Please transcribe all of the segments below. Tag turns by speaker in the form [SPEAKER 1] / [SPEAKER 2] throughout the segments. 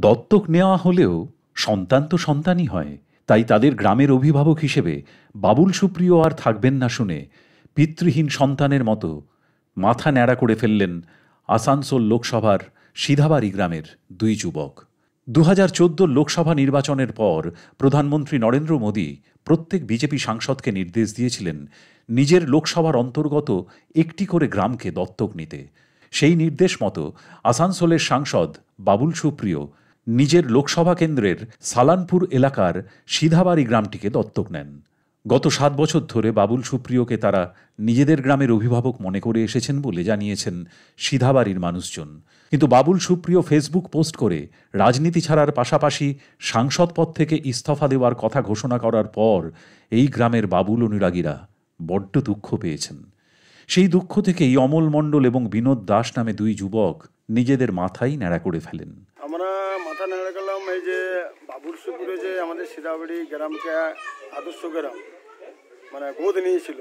[SPEAKER 1] দত্তক নেওয়া হলেও সন্তান তো সন্তানই হয়, তাই তাদের গ্রামের অভিভাবক হিসেবে বাবুল সুপ্রিয় আর থাকবেন না শুনে পিতৃহীন সন্তানের মতো মাথা ন্যাড়া করে ফেললেন আসানসোল লোকসভার সিধাবাড়ি গ্রামের দুই যুবক। দু হাজার লোকসভা নির্বাচনের পর প্রধানমন্ত্রী নরেন্দ্র মোদী প্রত্যেক বিজেপি সাংসদকে নির্দেশ দিয়েছিলেন নিজের লোকসভার অন্তর্গত একটি করে গ্রামকে দত্তক নিতে। সেই নির্দেশ মতো আসানসোলের সাংসদ বাবুল সুপ্রিয় নিজের লোকসভা কেন্দ্রের সালানপুর এলাকার সিধাবাড়ি গ্রামটিকে দত্তক নেন। গত সাত বছর ধরে বাবুল সুপ্রিয়কে তারা নিজেদের গ্রামের অভিভাবক মনে করে এসেছেন বলে জানিয়েছেন সিধাবাড়ির মানুষজন। কিন্তু বাবুল সুপ্রিয় ফেসবুক পোস্ট করে রাজনীতি ছাড়ার পাশাপাশি সাংসদ পদ থেকে ইস্তফা দেওয়ার কথা ঘোষণা করার পর এই গ্রামের বাবুল অনুরাগীরা বড্ড দুঃখ পেয়েছেন। সেই দুঃখ থেকেই অমল মণ্ডল এবং বিনোদ দাস নামে দুই যুবক নিজেদের মাথাই ন্যাড়া করে ফেলেন
[SPEAKER 2] আমরা মাথা নেড়ে গেলাম এই যে বাবুরসুপুরে যে আমাদের সিদাবাড়ি গ্রামকে আদর্শ গ্রাম মানে গোদ নিয়েছিল,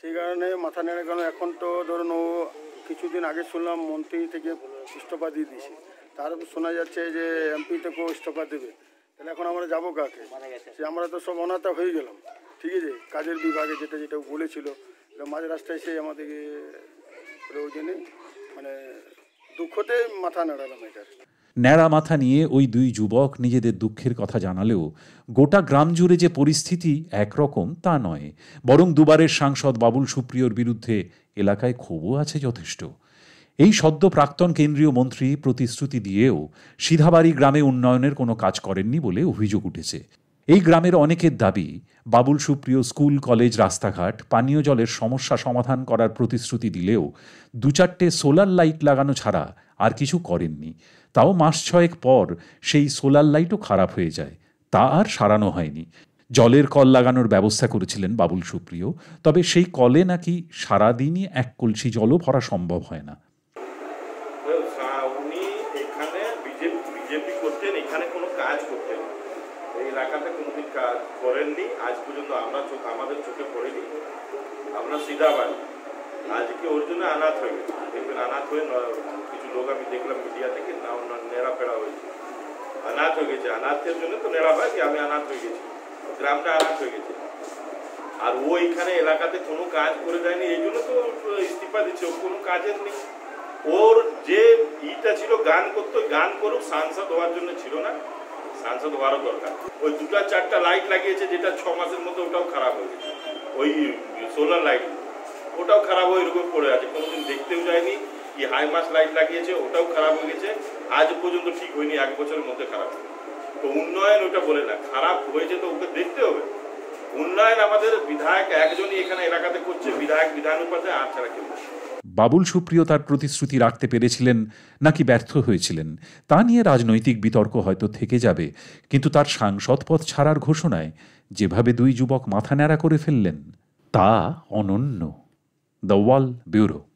[SPEAKER 2] সেই কারণে মাথা নেড়ে কারণ এখন তো ধরুন ও কিছুদিন আগে শুনলাম মন্ত্রী থেকে ইস্তফা দিয়ে দিয়েছে। তারপর শোনা যাচ্ছে যে এমপি থেকেও ইস্তফা দেবে। তাহলে এখন আমরা যাব কাকে? সে আমরা তো সব অনাথা হয়ে গেলাম। ঠিক আছে? কাজের বিভাগে যেটা যেটা বলেছিল মাঝ রাস্তায় এসে আমাদেরকে ওই জন্যে মানে দুঃখতে মাথা নাড়ালাম এটার
[SPEAKER 1] ন্যাড়া মাথা নিয়ে ওই দুই যুবক নিজেদের দুঃখের কথা জানালেও গোটা গ্রাম জুড়ে যে পরিস্থিতি একরকম তা নয়, বরং দুবারের সাংসদ বাবুল সুপ্রিয়র বিরুদ্ধে এলাকায় ক্ষোভও আছে যথেষ্ট। এই সদ্য প্রাক্তন কেন্দ্রীয় মন্ত্রী প্রতিশ্রুতি দিয়েও সিধাবাড়ি গ্রামে উন্নয়নের কোনো কাজ করেননি বলে অভিযোগ উঠেছে। এই গ্রামের অনেকের দাবি, বাবুল সুপ্রিয় স্কুল, কলেজ, রাস্তাঘাট পানীয় জলের সমস্যা সমাধান করার প্রতিশ্রুতি দিলেও দু চারটে সোলার লাইট লাগানো ছাড়া আর কিছু করেননি। তাও মাস ছয়েক পর সেই সোলার লাইটও খারাপ হয়ে যায়। তা আর সারানো হয়নি। জলের কল লাগানোর ব্যবস্থা করেছিলেন বাবুল সুপ্রিয়। তবে সেই কলে নাকি সারাদিনই এক কলসি জলও ভরা সম্ভব হয় না।
[SPEAKER 3] করেননি। আজ পর্যন্ত আমরা আমাদের চোখে পড়েনি। আমরা সিধা বাড়ি। আজকে ওর জন্য আনাথ হয়ে গেছে। দেখবেন আনাথ হয়ে কিছু লোক আমি দেখলাম মিডিয়া থেকে, না নেড়া ফেরা হয়েছে। আনাথ হয়ে গেছে। আনাথের জন্য তো নেড়া হয় কি আমি আনাথ হয়ে গেছি। গ্রামটা আনাথ হয়ে গেছে। আর ও এখানে এলাকাতে কোনো কাজ করে দেয়নি, এই জন্য তো ইস্তিফা দিচ্ছে। ও কোনো কাজের নেই। ওর যে ইটা ছিল, গান করতো, গান করুক, সাংসদ হওয়ার জন্য ছিল না। সাংসদ হওয়ারও দরকার। ওই দুটা, চারটা লাইট লাগিয়েছে, যেটা ছ মাসের মধ্যে ওটাও খারাপ হয়ে গেছে। ওই সোলার লাইট ওটাও খারাপ হয়ে এরকম পড়ে আছে। কোনোদিন দেখতেও যায়নি। কি হাই মাস লাইট লাগিয়েছে, ওটাও খারাপ হয়ে গেছে। আজ পর্যন্ত ঠিক হয়নি, এক বছরের মধ্যে খারাপ। তো উন্নয়ন ওটা বলে না, খারাপ হয়েছে তো ওকে দেখতে হবে। উন্নয়ন আমাদের বিধায়ক একজনই এখানে এলাকাতে করছে, বিধায়ক বিধান উপাধ্যায় আর ছাড়া কেউ
[SPEAKER 1] বাবুল সুপ্রিয় তার প্রতিশ্রুতি রাখতে পেরেছিলেন, নাকি ব্যর্থ হয়েছিলেন? তা নিয়ে রাজনৈতিক বিতর্ক হয়তো থেকে যাবে, কিন্তু তার সাংসদ পদ ছাড়ার ঘোষণায় যেভাবে দুই যুবক মাথা ন্যাড়া করে ফেললেন, তা অনন্য। the Wall Bureau.